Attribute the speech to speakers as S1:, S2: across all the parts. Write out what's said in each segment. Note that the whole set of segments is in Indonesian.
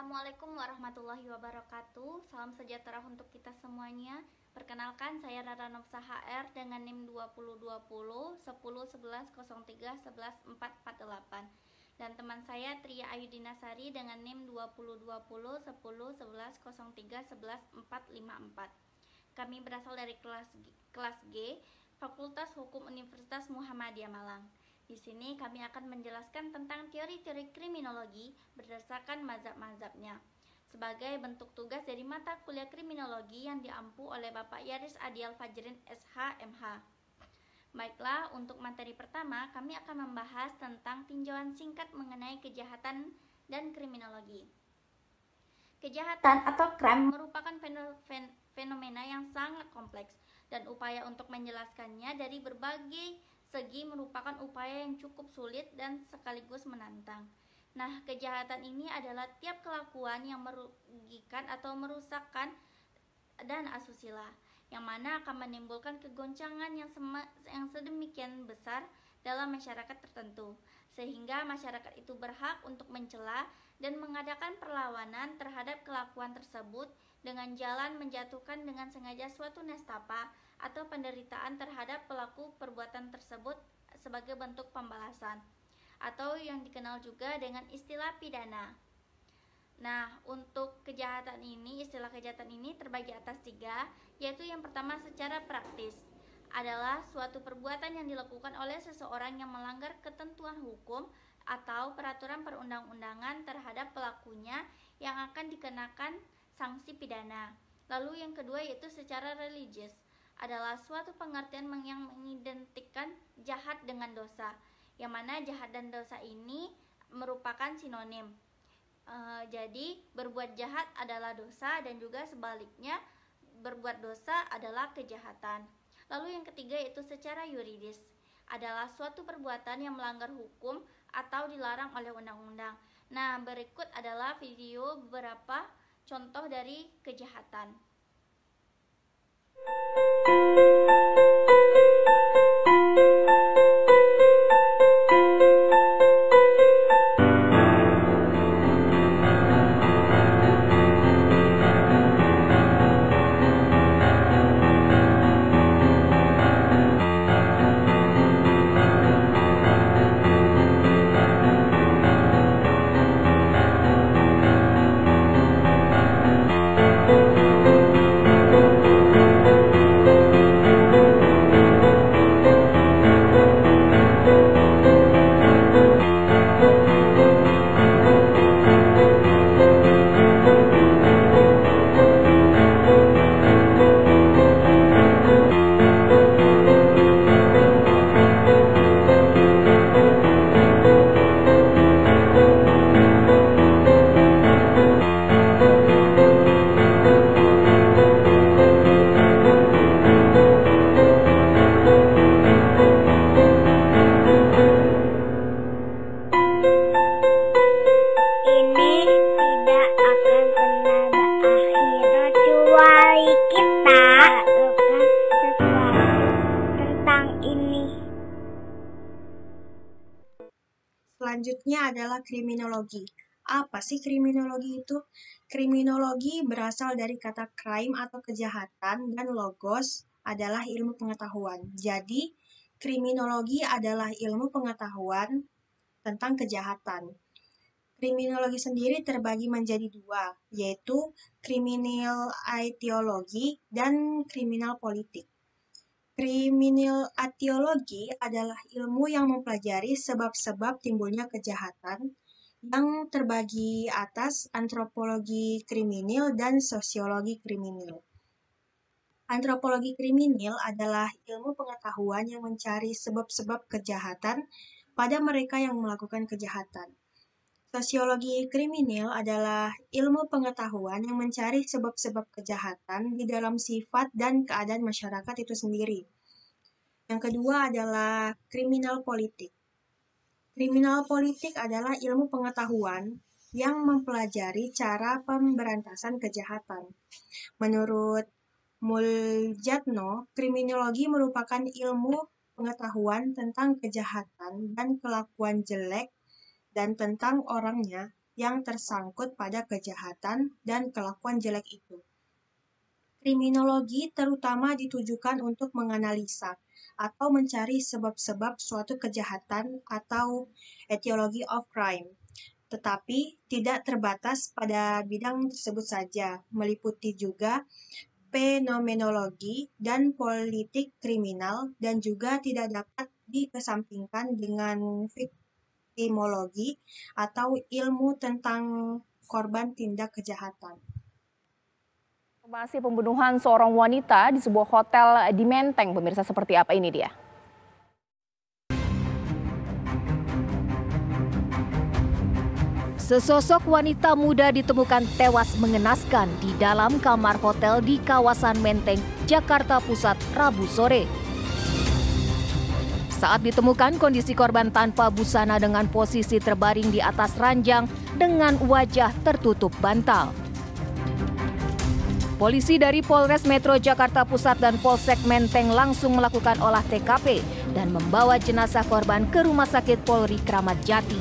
S1: Assalamualaikum warahmatullahi wabarakatuh. Salam sejahtera untuk kita semuanya. Perkenalkan saya Rara Nofsa HR dengan NIM 2020 10 11 03 11 448 dan teman saya Tria Ayudina Sari dengan NIM 2020 10 11 03 11 454. Kami berasal dari kelas G, kelas G Fakultas Hukum Universitas Muhammadiyah Malang. Di sini kami akan menjelaskan tentang teori-teori kriminologi berdasarkan mazhab-mazhabnya sebagai bentuk tugas dari mata kuliah kriminologi yang diampu oleh Bapak Yaris Adial Fajrin SH MH. Baiklah, untuk materi pertama kami akan membahas tentang tinjauan singkat mengenai kejahatan dan kriminologi. Kejahatan atau crime merupakan fenomena yang sangat kompleks dan upaya untuk menjelaskannya dari berbagai segi merupakan upaya yang cukup sulit dan sekaligus menantang. Nah, kejahatan ini adalah tiap kelakuan yang merugikan atau merusakkan dan asusila, yang mana akan menimbulkan kegoncangan yang, yang sedemikian besar dalam masyarakat tertentu, sehingga masyarakat itu berhak untuk mencela dan mengadakan perlawanan terhadap kelakuan tersebut dengan jalan menjatuhkan dengan sengaja suatu nestapa atau penderitaan terhadap pelaku perbuatan tersebut sebagai bentuk pembalasan atau yang dikenal juga dengan istilah pidana. Nah, untuk kejahatan ini, istilah kejahatan ini terbagi atas tiga, yaitu yang pertama secara praktis adalah suatu perbuatan yang dilakukan oleh seseorang yang melanggar ketentuan hukum atau peraturan perundang-undangan terhadap pelakunya yang akan dikenakan sanksi pidana. Lalu yang kedua yaitu secara religius adalah suatu pengertian yang mengidentikan jahat dengan dosa, yang mana jahat dan dosa ini merupakan sinonim. E, jadi, berbuat jahat adalah dosa, dan juga sebaliknya, berbuat dosa adalah kejahatan. Lalu, yang ketiga yaitu secara yuridis, adalah suatu perbuatan yang melanggar hukum atau dilarang oleh undang-undang. Nah, berikut adalah video beberapa contoh dari kejahatan.
S2: Thank you. Apa sih kriminologi itu? Kriminologi berasal dari kata crime atau kejahatan dan logos adalah ilmu pengetahuan. Jadi, kriminologi adalah ilmu pengetahuan tentang kejahatan. Kriminologi sendiri terbagi menjadi dua, yaitu kriminal ideologi dan kriminal politik. Kriminal etiologi adalah ilmu yang mempelajari sebab-sebab timbulnya kejahatan yang terbagi atas antropologi kriminal dan sosiologi kriminal. Antropologi kriminal adalah ilmu pengetahuan yang mencari sebab-sebab kejahatan pada mereka yang melakukan kejahatan. Sosiologi kriminal adalah ilmu pengetahuan yang mencari sebab-sebab kejahatan di dalam sifat dan keadaan masyarakat itu sendiri. Yang kedua adalah kriminal politik. Kriminal politik adalah ilmu pengetahuan yang mempelajari cara pemberantasan kejahatan. Menurut Muljatno, kriminologi merupakan ilmu pengetahuan tentang kejahatan dan kelakuan jelek dan tentang orangnya yang tersangkut pada kejahatan dan kelakuan jelek itu. Kriminologi terutama ditujukan untuk menganalisa atau mencari sebab-sebab suatu kejahatan atau etiology of crime, tetapi tidak terbatas pada bidang tersebut saja, meliputi juga fenomenologi dan politik kriminal dan juga tidak dapat dikesampingkan dengan viktimologi atau ilmu tentang korban tindak kejahatan.
S3: Informasi pembunuhan seorang wanita di sebuah hotel di Menteng, pemirsa seperti apa ini dia? Sesosok wanita muda ditemukan tewas mengenaskan di dalam kamar hotel di kawasan Menteng, Jakarta Pusat, Rabu sore. Saat ditemukan kondisi korban tanpa busana dengan posisi terbaring di atas ranjang dengan wajah tertutup bantal. Polisi dari Polres Metro Jakarta Pusat dan Polsek Menteng langsung melakukan olah TKP dan membawa jenazah korban ke Rumah Sakit Polri Kramat Jati.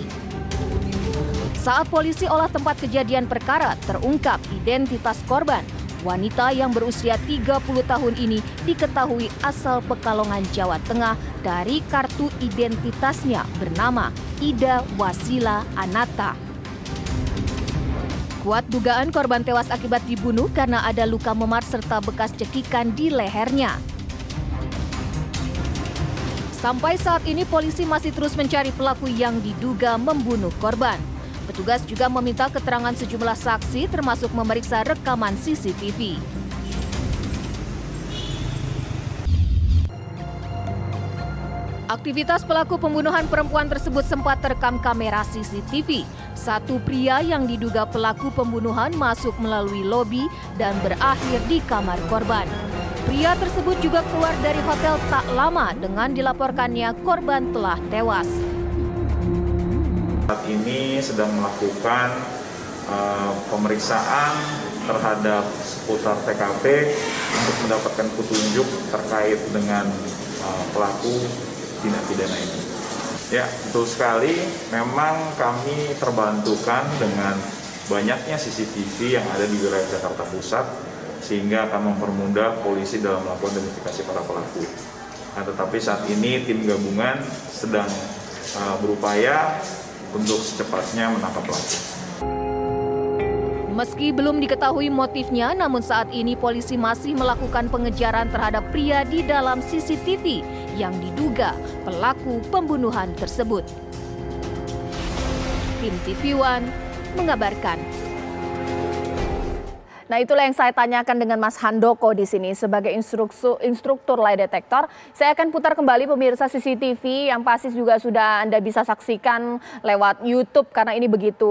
S3: Saat polisi olah tempat kejadian perkara, terungkap identitas korban. Wanita yang berusia 30 tahun ini diketahui asal Pekalongan, Jawa Tengah dari kartu identitasnya bernama Ida Wasila Anata. Kuat dugaan korban tewas akibat dibunuh karena ada luka memar serta bekas cekikan di lehernya. Sampai saat ini polisi masih terus mencari pelaku yang diduga membunuh korban. Petugas juga meminta keterangan sejumlah saksi termasuk memeriksa rekaman CCTV. Aktivitas pelaku pembunuhan perempuan tersebut sempat terekam kamera CCTV. Satu pria yang diduga pelaku pembunuhan masuk melalui lobi dan berakhir di kamar korban. Pria tersebut juga keluar dari hotel tak lama dengan dilaporkannya korban telah tewas.
S4: Saat ini sedang melakukan uh, pemeriksaan terhadap seputar TKP untuk mendapatkan petunjuk terkait dengan uh, pelaku tindak pidana ini. Ya, betul sekali. Memang kami terbantukan dengan banyaknya CCTV yang ada di wilayah Jakarta Pusat sehingga akan mempermudah polisi dalam melakukan identifikasi para pelaku. Nah, tetapi saat ini tim gabungan sedang uh, berupaya untuk secepatnya menangkap pelaku.
S3: Meski belum diketahui motifnya, namun saat ini polisi masih melakukan pengejaran terhadap pria di dalam CCTV yang diduga pelaku pembunuhan tersebut. Tim TV One mengabarkan. Nah, itulah yang saya tanyakan dengan Mas Handoko di sini sebagai instruktur lie detektor. Saya akan putar kembali pemirsa CCTV yang pasti juga sudah Anda bisa saksikan lewat YouTube karena ini begitu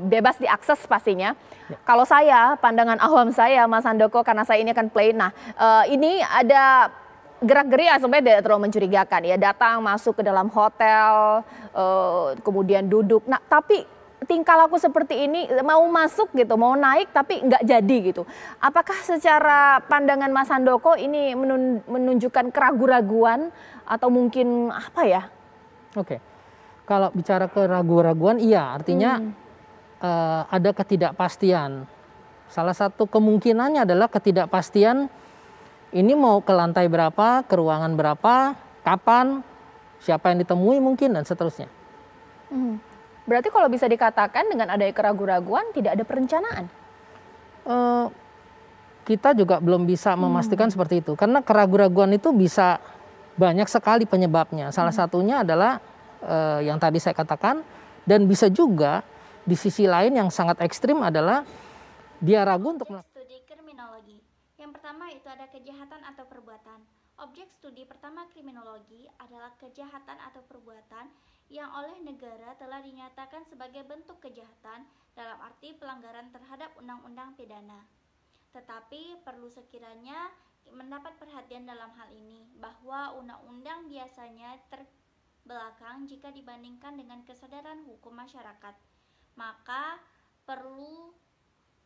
S3: bebas diakses pastinya. Ya. Kalau saya, pandangan awam saya Mas Handoko karena saya ini akan play. Nah, uh, ini ada gerak-gerik yang sebenarnya tidak terlalu mencurigakan ya datang masuk ke dalam hotel uh, kemudian duduk nah tapi tingkah laku seperti ini mau masuk gitu, mau naik tapi nggak jadi gitu. Apakah secara pandangan Mas Handoko ini menunjukkan keraguan-raguan atau mungkin apa ya?
S5: Oke, kalau bicara keraguan-raguan, iya artinya hmm. uh, ada ketidakpastian. Salah satu kemungkinannya adalah ketidakpastian ini mau ke lantai berapa, ke ruangan berapa, kapan, siapa yang ditemui mungkin dan seterusnya.
S3: Hmm. Berarti kalau bisa dikatakan dengan ada keraguan-raguan tidak ada perencanaan? Uh,
S5: kita juga belum bisa hmm. memastikan seperti itu karena keraguan-raguan itu bisa banyak sekali penyebabnya. Salah hmm. satunya adalah uh, yang tadi saya katakan dan bisa juga di sisi lain yang sangat ekstrim adalah dia ragu untuk.
S1: Yang pertama itu ada kejahatan atau perbuatan. Objek studi pertama kriminologi adalah kejahatan atau perbuatan yang oleh negara telah dinyatakan sebagai bentuk kejahatan dalam arti pelanggaran terhadap undang-undang pidana. Tetapi perlu sekiranya mendapat perhatian dalam hal ini bahwa undang-undang biasanya terbelakang jika dibandingkan dengan kesadaran hukum masyarakat. Maka perlu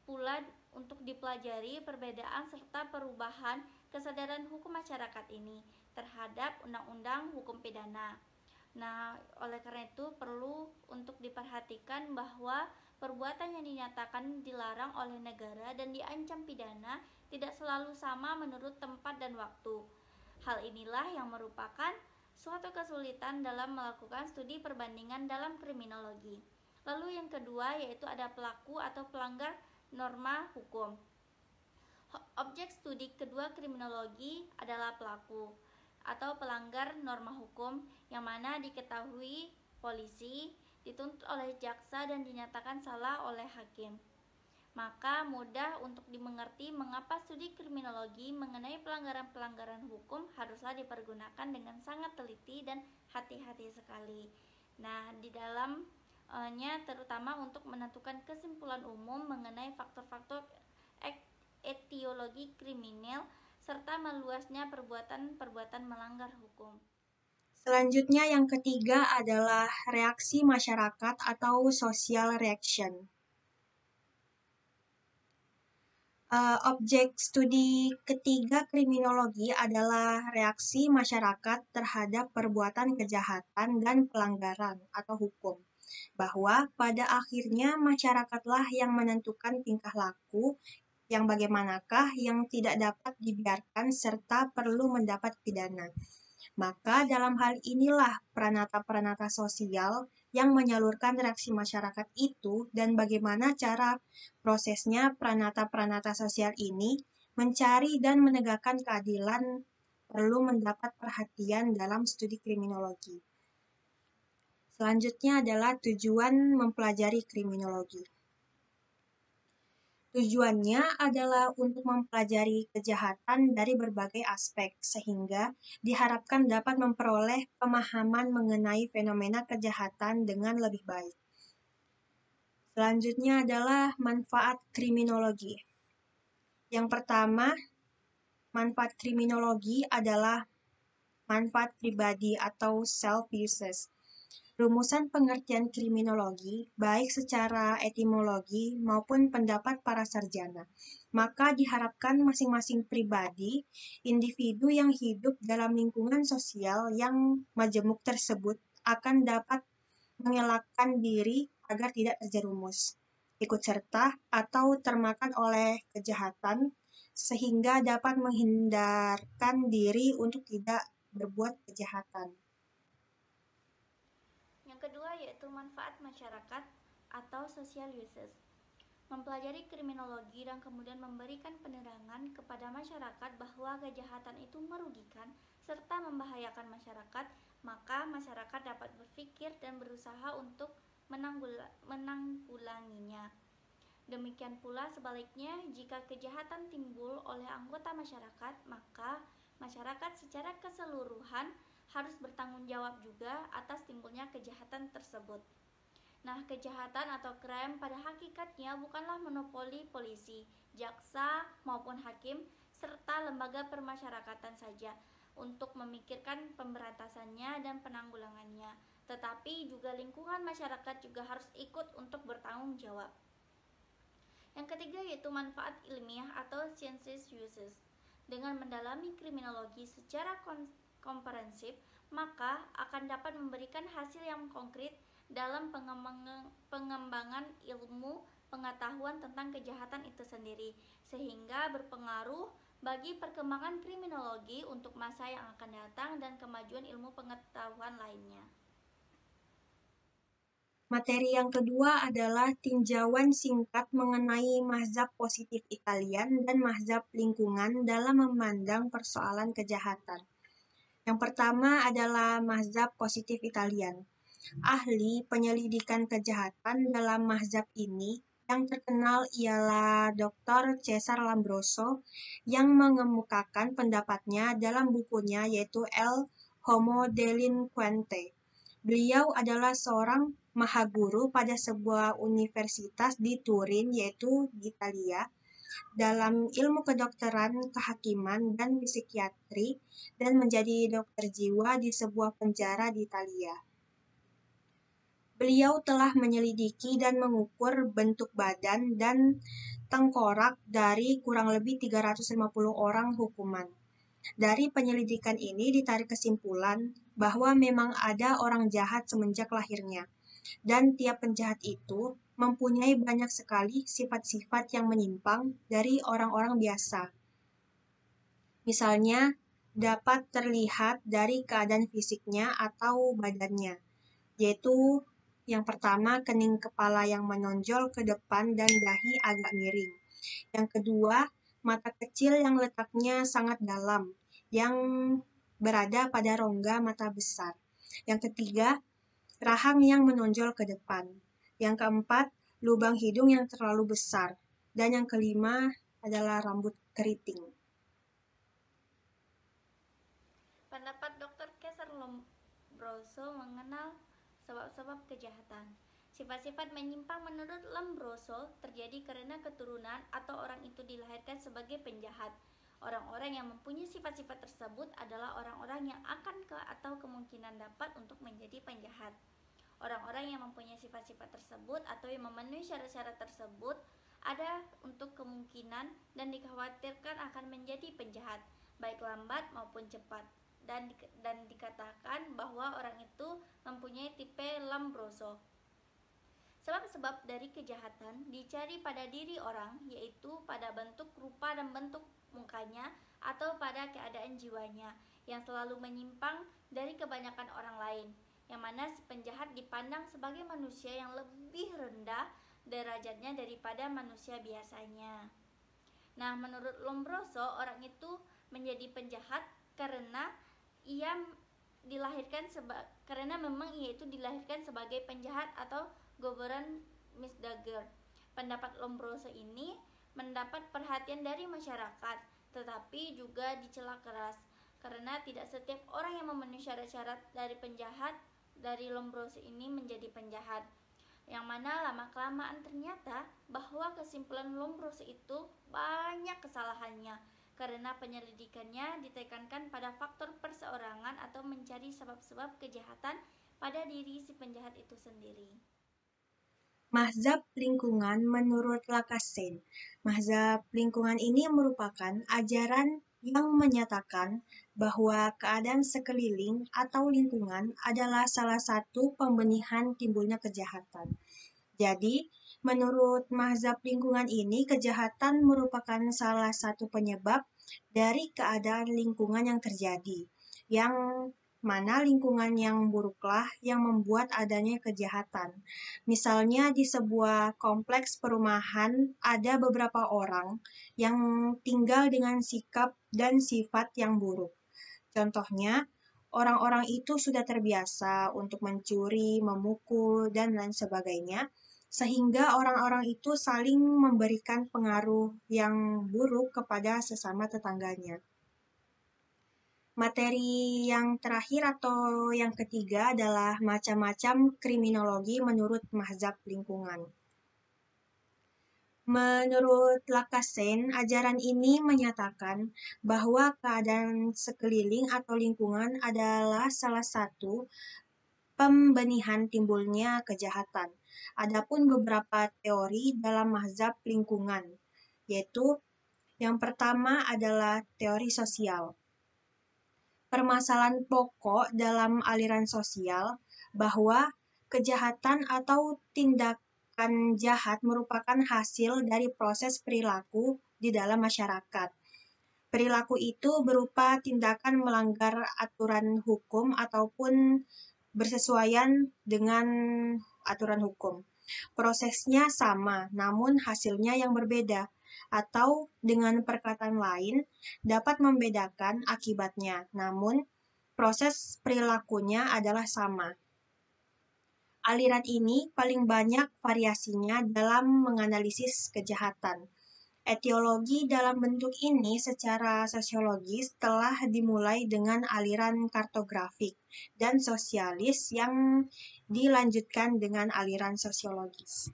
S1: pula untuk dipelajari perbedaan serta perubahan kesadaran hukum masyarakat ini terhadap undang-undang hukum pidana. Nah, oleh karena itu perlu untuk diperhatikan bahwa perbuatan yang dinyatakan dilarang oleh negara dan diancam pidana tidak selalu sama menurut tempat dan waktu. Hal inilah yang merupakan suatu kesulitan dalam melakukan studi perbandingan dalam kriminologi. Lalu yang kedua yaitu ada pelaku atau pelanggar norma hukum. Objek studi kedua kriminologi adalah pelaku atau pelanggar norma hukum yang mana diketahui polisi dituntut oleh jaksa dan dinyatakan salah oleh hakim. Maka mudah untuk dimengerti mengapa studi kriminologi mengenai pelanggaran-pelanggaran hukum haruslah dipergunakan dengan sangat teliti dan hati-hati sekali. Nah, di dalamnya terutama untuk menentukan kesimpulan umum mengenai faktor-faktor etiologi kriminal serta meluasnya perbuatan-perbuatan melanggar hukum.
S2: Selanjutnya yang ketiga adalah reaksi masyarakat atau social reaction. Uh, objek studi ketiga kriminologi adalah reaksi masyarakat terhadap perbuatan kejahatan dan pelanggaran atau hukum. Bahwa pada akhirnya masyarakatlah yang menentukan tingkah laku yang bagaimanakah yang tidak dapat dibiarkan serta perlu mendapat pidana. Maka dalam hal inilah peranata-peranata sosial yang menyalurkan reaksi masyarakat itu dan bagaimana cara prosesnya peranata-peranata sosial ini mencari dan menegakkan keadilan perlu mendapat perhatian dalam studi kriminologi. Selanjutnya adalah tujuan mempelajari kriminologi. Tujuannya adalah untuk mempelajari kejahatan dari berbagai aspek, sehingga diharapkan dapat memperoleh pemahaman mengenai fenomena kejahatan dengan lebih baik. Selanjutnya adalah manfaat kriminologi. Yang pertama, manfaat kriminologi adalah manfaat pribadi atau self-uses Rumusan pengertian kriminologi, baik secara etimologi maupun pendapat para sarjana, maka diharapkan masing-masing pribadi, individu yang hidup dalam lingkungan sosial yang majemuk tersebut akan dapat mengelakkan diri agar tidak terjerumus, ikut serta, atau termakan oleh kejahatan, sehingga dapat menghindarkan diri untuk tidak berbuat kejahatan.
S1: Yang kedua yaitu manfaat masyarakat atau social uses. Mempelajari kriminologi dan kemudian memberikan penerangan kepada masyarakat bahwa kejahatan itu merugikan serta membahayakan masyarakat, maka masyarakat dapat berpikir dan berusaha untuk menanggulanginya. Demikian pula sebaliknya, jika kejahatan timbul oleh anggota masyarakat, maka masyarakat secara keseluruhan harus bertanggung jawab juga atas timbulnya kejahatan tersebut. Nah, kejahatan atau crime pada hakikatnya bukanlah monopoli polisi, jaksa, maupun hakim, serta lembaga permasyarakatan saja untuk memikirkan pemberantasannya dan penanggulangannya, tetapi juga lingkungan masyarakat juga harus ikut untuk bertanggung jawab. Yang ketiga yaitu manfaat ilmiah atau sciences uses. Dengan mendalami kriminologi secara komprehensif, maka akan dapat memberikan hasil yang konkret dalam pengembangan ilmu pengetahuan tentang kejahatan itu sendiri, sehingga berpengaruh bagi perkembangan kriminologi untuk masa yang akan datang dan kemajuan ilmu pengetahuan lainnya.
S2: Materi yang kedua adalah tinjauan singkat mengenai mazhab positif Italian dan mazhab lingkungan dalam memandang persoalan kejahatan. Yang pertama adalah mazhab positif Italian. Ahli penyelidikan kejahatan dalam mazhab ini yang terkenal ialah Dr. Cesar Lambroso yang mengemukakan pendapatnya dalam bukunya yaitu El Homo Delinquente. Beliau adalah seorang mahaguru pada sebuah universitas di Turin yaitu di Italia dalam ilmu kedokteran, kehakiman, dan psikiatri, dan menjadi dokter jiwa di sebuah penjara di Italia. Beliau telah menyelidiki dan mengukur bentuk badan dan tengkorak dari kurang lebih 350 orang hukuman. Dari penyelidikan ini ditarik kesimpulan bahwa memang ada orang jahat semenjak lahirnya, dan tiap penjahat itu mempunyai banyak sekali sifat-sifat yang menyimpang dari orang-orang biasa. Misalnya, dapat terlihat dari keadaan fisiknya atau badannya, yaitu yang pertama, kening kepala yang menonjol ke depan dan dahi agak miring. Yang kedua, mata kecil yang letaknya sangat dalam, yang berada pada rongga mata besar. Yang ketiga, rahang yang menonjol ke depan. Yang keempat, lubang hidung yang terlalu besar. Dan yang kelima adalah rambut keriting.
S1: Pendapat Dr. Keser Lombroso mengenal sebab-sebab kejahatan. Sifat-sifat menyimpang menurut Lombroso terjadi karena keturunan atau orang itu dilahirkan sebagai penjahat. Orang-orang yang mempunyai sifat-sifat tersebut adalah orang-orang yang akan ke atau kemungkinan dapat untuk menjadi penjahat. Orang-orang yang mempunyai sifat-sifat tersebut atau yang memenuhi syarat-syarat tersebut ada untuk kemungkinan dan dikhawatirkan akan menjadi penjahat, baik lambat maupun cepat dan dan dikatakan bahwa orang itu mempunyai tipe Lombroso. Sebab-sebab dari kejahatan dicari pada diri orang, yaitu pada bentuk rupa dan bentuk mukanya atau pada keadaan jiwanya yang selalu menyimpang dari kebanyakan orang lain, yang mana si penjahat dipandang sebagai manusia yang lebih rendah derajatnya daripada manusia biasanya. Nah, menurut Lombroso, orang itu menjadi penjahat karena ia dilahirkan seba karena memang ia itu dilahirkan sebagai penjahat atau goberan misdagger. Pendapat Lombroso ini mendapat perhatian dari masyarakat, tetapi juga dicela keras karena tidak setiap orang yang memenuhi syarat-syarat dari penjahat dari Lombroso ini menjadi penjahat. Yang mana lama-kelamaan ternyata bahwa kesimpulan Lombroso itu banyak kesalahannya karena penyelidikannya ditekankan pada faktor perseorangan atau mencari sebab-sebab kejahatan pada diri si penjahat itu sendiri.
S2: Mahzab lingkungan menurut Lakasen. Mahzab lingkungan ini merupakan ajaran yang menyatakan bahwa keadaan sekeliling atau lingkungan adalah salah satu pembenihan timbulnya kejahatan. Jadi, Menurut mazhab lingkungan ini, kejahatan merupakan salah satu penyebab dari keadaan lingkungan yang terjadi, yang mana lingkungan yang buruklah yang membuat adanya kejahatan. Misalnya di sebuah kompleks perumahan ada beberapa orang yang tinggal dengan sikap dan sifat yang buruk. Contohnya, orang-orang itu sudah terbiasa untuk mencuri, memukul, dan lain sebagainya sehingga orang-orang itu saling memberikan pengaruh yang buruk kepada sesama tetangganya. Materi yang terakhir atau yang ketiga adalah macam-macam kriminologi menurut mazhab lingkungan. Menurut Lakasen, ajaran ini menyatakan bahwa keadaan sekeliling atau lingkungan adalah salah satu pembenihan timbulnya kejahatan. Adapun beberapa teori dalam mazhab lingkungan, yaitu yang pertama adalah teori sosial. Permasalahan pokok dalam aliran sosial bahwa kejahatan atau tindakan jahat merupakan hasil dari proses perilaku di dalam masyarakat. Perilaku itu berupa tindakan melanggar aturan hukum ataupun bersesuaian dengan aturan hukum. Prosesnya sama, namun hasilnya yang berbeda, atau dengan perkataan lain dapat membedakan akibatnya, namun proses perilakunya adalah sama. Aliran ini paling banyak variasinya dalam menganalisis kejahatan. Etiologi dalam bentuk ini secara sosiologis telah dimulai dengan aliran kartografik dan sosialis yang dilanjutkan dengan aliran sosiologis.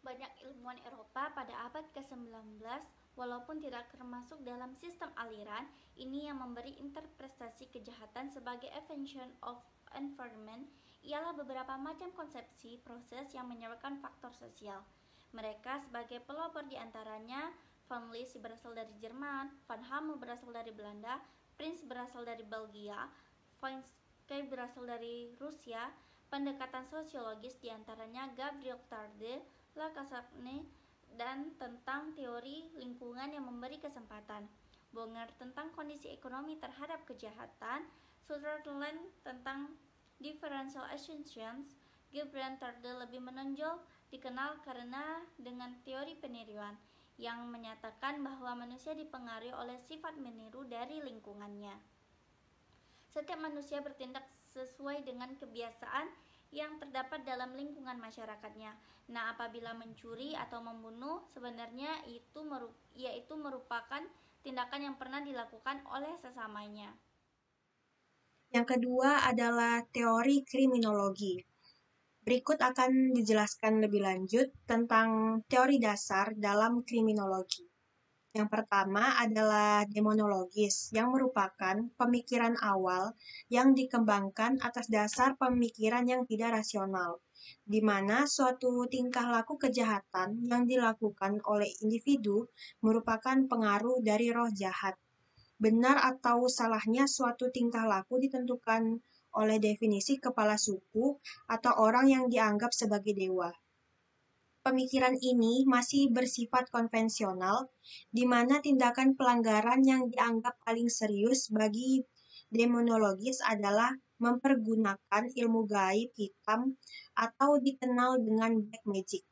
S1: Banyak ilmuwan Eropa pada abad ke-19 walaupun tidak termasuk dalam sistem aliran, ini yang memberi interpretasi kejahatan sebagai evasion of environment ialah beberapa macam konsepsi proses yang menyerahkan faktor sosial. Mereka sebagai pelopor di antaranya Van List berasal dari Jerman, Van Hamme berasal dari Belanda, Prince berasal dari Belgia, Voinske berasal dari Rusia, pendekatan sosiologis di antaranya Gabriel Tarde, Lacassagne, dan tentang teori lingkungan yang memberi kesempatan. Bonger tentang kondisi ekonomi terhadap kejahatan, Sutherland tentang differential assumptions, Gibran Tarde lebih menonjol dikenal karena dengan teori peniruan yang menyatakan bahwa manusia dipengaruhi oleh sifat meniru dari lingkungannya. Setiap manusia bertindak sesuai dengan kebiasaan yang terdapat dalam lingkungan masyarakatnya. Nah, apabila mencuri atau membunuh, sebenarnya itu merup yaitu merupakan tindakan yang pernah dilakukan oleh sesamanya.
S2: Yang kedua adalah teori kriminologi. Berikut akan dijelaskan lebih lanjut tentang teori dasar dalam kriminologi. Yang pertama adalah demonologis, yang merupakan pemikiran awal yang dikembangkan atas dasar pemikiran yang tidak rasional, di mana suatu tingkah laku kejahatan yang dilakukan oleh individu merupakan pengaruh dari roh jahat. Benar atau salahnya suatu tingkah laku ditentukan oleh definisi kepala suku atau orang yang dianggap sebagai dewa. Pemikiran ini masih bersifat konvensional, di mana tindakan pelanggaran yang dianggap paling serius bagi demonologis adalah mempergunakan ilmu gaib hitam atau dikenal dengan black magic.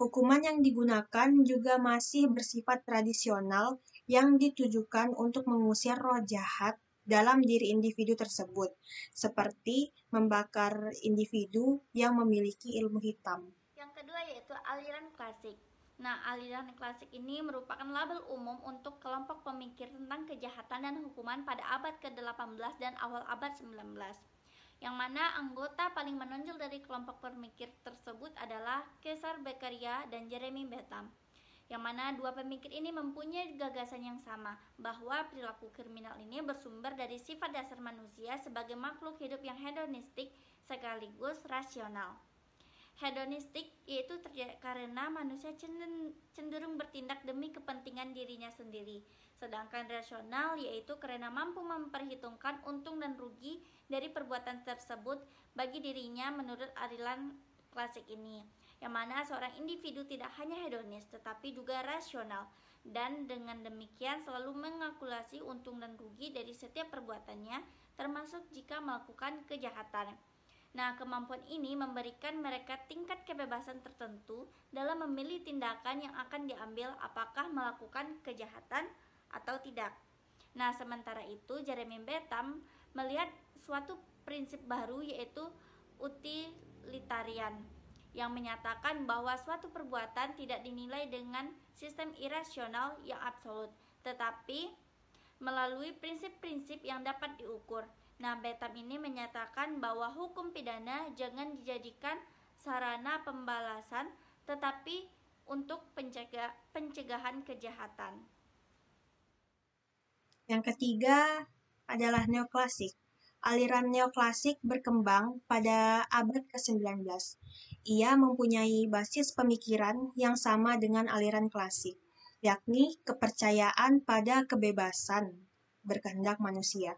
S2: Hukuman yang digunakan juga masih bersifat tradisional yang ditujukan untuk mengusir roh jahat dalam diri individu tersebut, seperti membakar individu yang memiliki ilmu hitam.
S1: Yang kedua yaitu aliran klasik. Nah, aliran klasik ini merupakan label umum untuk kelompok pemikir tentang kejahatan dan hukuman pada abad ke-18 dan awal abad 19. Yang mana anggota paling menonjol dari kelompok pemikir tersebut adalah Cesar Beccaria dan Jeremy Bentham yang mana dua pemikir ini mempunyai gagasan yang sama bahwa perilaku kriminal ini bersumber dari sifat dasar manusia sebagai makhluk hidup yang hedonistik sekaligus rasional. Hedonistik yaitu karena manusia cenderung bertindak demi kepentingan dirinya sendiri, sedangkan rasional yaitu karena mampu memperhitungkan untung dan rugi dari perbuatan tersebut bagi dirinya menurut aliran klasik ini yang mana seorang individu tidak hanya hedonis tetapi juga rasional dan dengan demikian selalu mengalkulasi untung dan rugi dari setiap perbuatannya termasuk jika melakukan kejahatan. Nah, kemampuan ini memberikan mereka tingkat kebebasan tertentu dalam memilih tindakan yang akan diambil apakah melakukan kejahatan atau tidak. Nah, sementara itu Jeremy Bentham melihat suatu prinsip baru yaitu utilitarian yang menyatakan bahwa suatu perbuatan tidak dinilai dengan sistem irasional yang absolut, tetapi melalui prinsip-prinsip yang dapat diukur. Nah, Betam ini menyatakan bahwa hukum pidana jangan dijadikan sarana pembalasan, tetapi untuk pencegah, pencegahan kejahatan.
S2: Yang ketiga adalah neoklasik. Aliran neoklasik berkembang pada abad ke-19. Ia mempunyai basis pemikiran yang sama dengan aliran klasik, yakni kepercayaan pada kebebasan berkehendak manusia.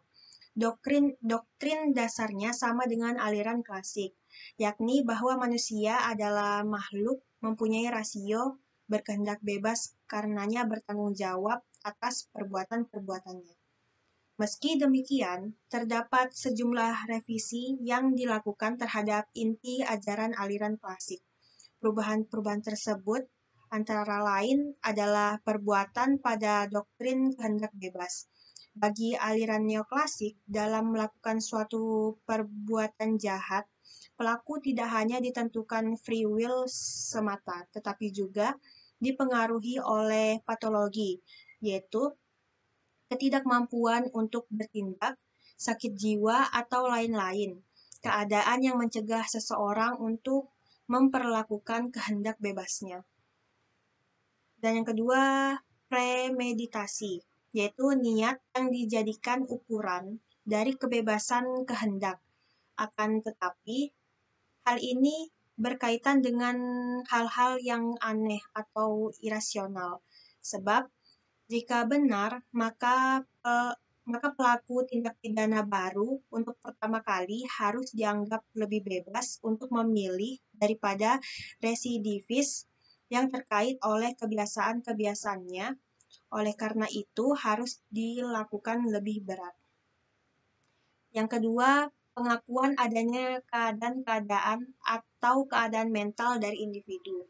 S2: Doktrin, doktrin dasarnya sama dengan aliran klasik, yakni bahwa manusia adalah makhluk mempunyai rasio berkehendak bebas karenanya bertanggung jawab atas perbuatan-perbuatannya. Meski demikian, terdapat sejumlah revisi yang dilakukan terhadap inti ajaran aliran klasik. Perubahan-perubahan tersebut antara lain adalah perbuatan pada doktrin kehendak bebas. Bagi aliran neoklasik, dalam melakukan suatu perbuatan jahat, pelaku tidak hanya ditentukan free will semata, tetapi juga dipengaruhi oleh patologi, yaitu ketidakmampuan untuk bertindak, sakit jiwa, atau lain-lain. Keadaan yang mencegah seseorang untuk memperlakukan kehendak bebasnya. Dan yang kedua, premeditasi, yaitu niat yang dijadikan ukuran dari kebebasan kehendak. Akan tetapi, hal ini berkaitan dengan hal-hal yang aneh atau irasional, sebab jika benar, maka maka pelaku tindak pidana baru untuk pertama kali harus dianggap lebih bebas untuk memilih daripada residivis yang terkait oleh kebiasaan-kebiasaannya. Oleh karena itu, harus dilakukan lebih berat. Yang kedua, pengakuan adanya keadaan-keadaan atau keadaan mental dari individu.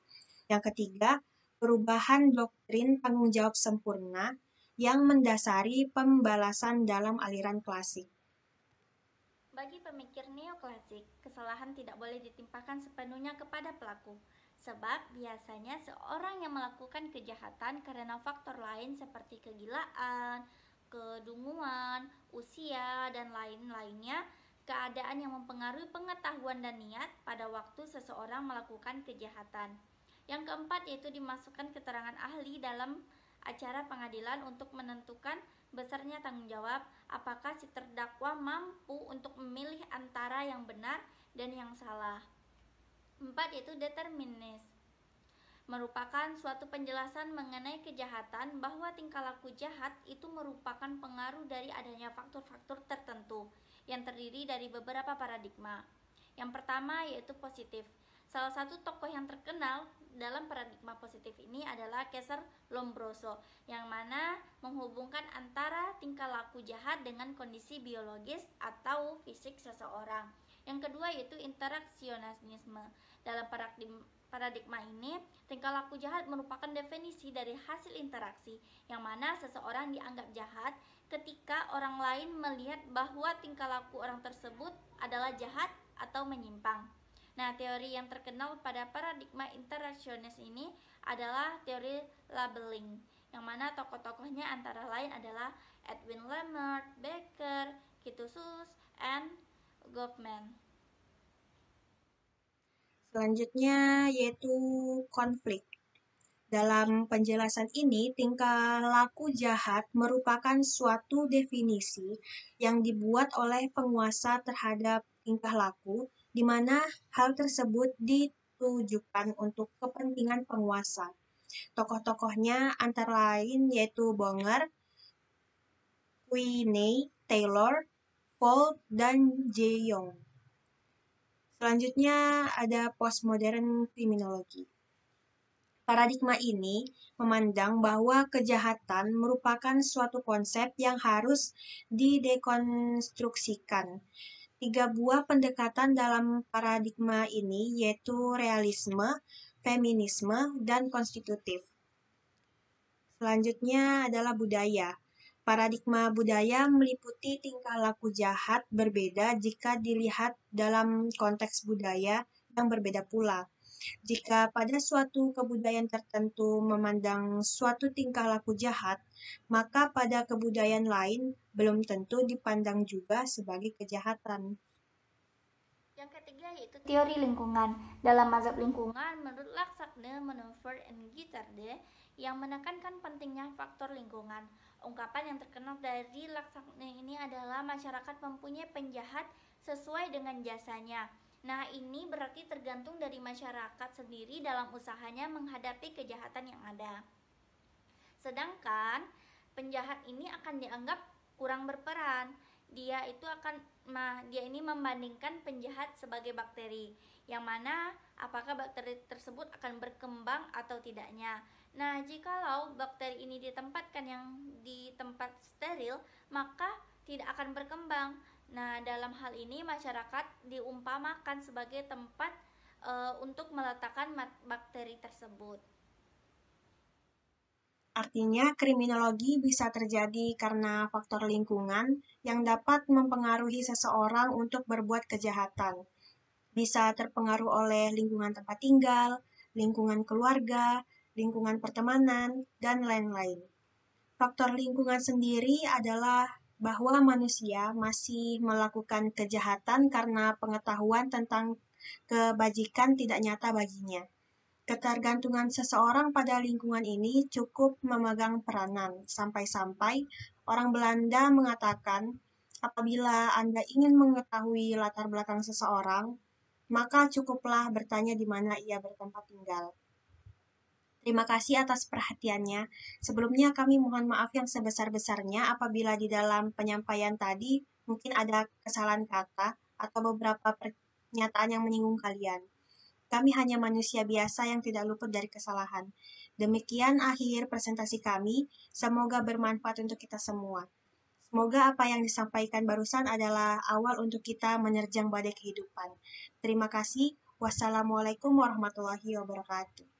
S2: Yang ketiga, perubahan doktrin tanggung jawab sempurna yang mendasari pembalasan dalam aliran klasik.
S1: Bagi pemikir neoklasik, kesalahan tidak boleh ditimpakan sepenuhnya kepada pelaku, sebab biasanya seorang yang melakukan kejahatan karena faktor lain seperti kegilaan, kedunguan, usia, dan lain-lainnya, keadaan yang mempengaruhi pengetahuan dan niat pada waktu seseorang melakukan kejahatan. Yang keempat yaitu dimasukkan keterangan ahli dalam acara pengadilan untuk menentukan besarnya tanggung jawab apakah si terdakwa mampu untuk memilih antara yang benar dan yang salah. Empat yaitu determinis merupakan suatu penjelasan mengenai kejahatan bahwa tingkah laku jahat itu merupakan pengaruh dari adanya faktor-faktor tertentu yang terdiri dari beberapa paradigma. Yang pertama yaitu positif. Salah satu tokoh yang terkenal dalam paradigma positif ini adalah Kaiser Lombroso yang mana menghubungkan antara tingkah laku jahat dengan kondisi biologis atau fisik seseorang. Yang kedua yaitu interaksionisme. Dalam paradigma paradigma ini, tingkah laku jahat merupakan definisi dari hasil interaksi yang mana seseorang dianggap jahat ketika orang lain melihat bahwa tingkah laku orang tersebut adalah jahat atau menyimpang. Nah, teori yang terkenal pada paradigma interaksionis ini adalah teori labeling, yang mana tokoh-tokohnya antara lain adalah Edwin Lemert, Becker, Kitusus, and Goffman.
S2: Selanjutnya yaitu konflik. Dalam penjelasan ini, tingkah laku jahat merupakan suatu definisi yang dibuat oleh penguasa terhadap tingkah laku di mana hal tersebut ditujukan untuk kepentingan penguasa. Tokoh-tokohnya antara lain yaitu Bonger, Queenie, Taylor, Paul, dan Jeyong. Selanjutnya ada postmodern kriminologi. Paradigma ini memandang bahwa kejahatan merupakan suatu konsep yang harus didekonstruksikan Tiga buah pendekatan dalam paradigma ini yaitu realisme, feminisme, dan konstitutif. Selanjutnya adalah budaya. Paradigma budaya meliputi tingkah laku jahat berbeda jika dilihat dalam konteks budaya yang berbeda pula. Jika pada suatu kebudayaan tertentu memandang suatu tingkah laku jahat, maka pada kebudayaan lain belum tentu dipandang juga sebagai kejahatan.
S1: Yang ketiga yaitu teori lingkungan. Dalam mazhab lingkungan, menurut Laksakne, Manuver, and Gitarde, yang menekankan pentingnya faktor lingkungan. Ungkapan yang terkenal dari Laksakne ini adalah masyarakat mempunyai penjahat sesuai dengan jasanya. Nah, ini berarti tergantung dari masyarakat sendiri dalam usahanya menghadapi kejahatan yang ada. Sedangkan penjahat ini akan dianggap kurang berperan. Dia itu akan nah, dia ini membandingkan penjahat sebagai bakteri yang mana apakah bakteri tersebut akan berkembang atau tidaknya. Nah, jikalau bakteri ini ditempatkan yang di tempat steril, maka tidak akan berkembang. Nah, dalam hal ini masyarakat diumpamakan sebagai tempat e, untuk meletakkan bakteri tersebut.
S2: Artinya, kriminologi bisa terjadi karena faktor lingkungan yang dapat mempengaruhi seseorang untuk berbuat kejahatan. Bisa terpengaruh oleh lingkungan tempat tinggal, lingkungan keluarga, lingkungan pertemanan, dan lain-lain. Faktor lingkungan sendiri adalah bahwa manusia masih melakukan kejahatan karena pengetahuan tentang kebajikan tidak nyata baginya. Ketergantungan seseorang pada lingkungan ini cukup memegang peranan, sampai-sampai orang Belanda mengatakan, apabila Anda ingin mengetahui latar belakang seseorang, maka cukuplah bertanya di mana ia bertempat tinggal. Terima kasih atas perhatiannya. Sebelumnya kami mohon maaf yang sebesar-besarnya apabila di dalam penyampaian tadi mungkin ada kesalahan kata atau beberapa pernyataan yang menyinggung kalian. Kami hanya manusia biasa yang tidak luput dari kesalahan. Demikian akhir presentasi kami. Semoga bermanfaat untuk kita semua. Semoga apa yang disampaikan barusan adalah awal untuk kita menerjang badai kehidupan. Terima kasih. Wassalamualaikum warahmatullahi wabarakatuh.